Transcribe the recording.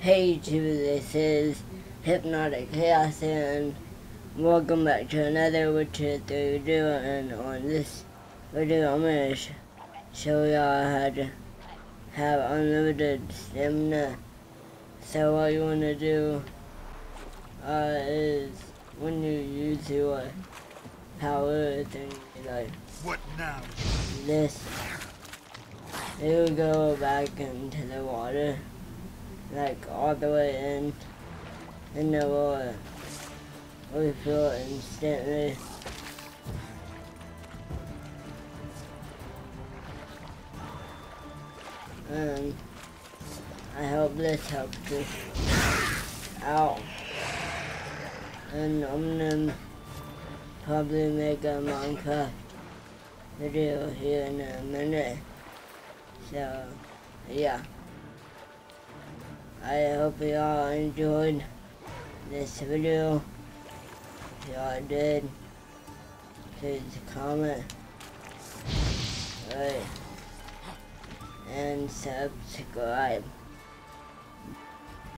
Hey YouTube, this is Hypnotic Khaos and welcome back to another Witcher 3 video and on this video I'm going to show y'all how to have unlimited stamina. So what you want to do uh, is when you use your power thing like What now? this, it will go back into the water like all the way in and it will refill instantly. And I hope this helps you out. And I'm gonna probably make a Minecraft video here in a minute. So, yeah. I hope y'all enjoyed this video. If y'all did, please comment, like, and subscribe.